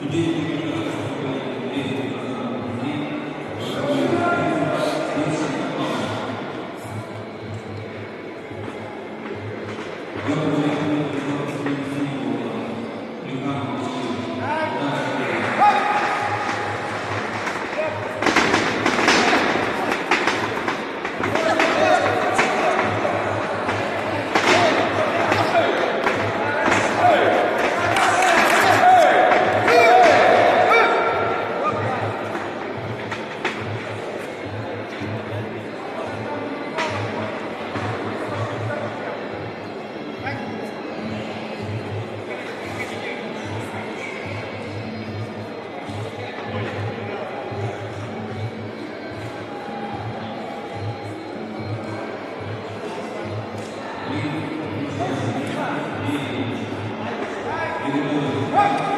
Today, 여러분의 행동을 위해 주님 주님 보호하고 영광을 주시옵소서. Yeah.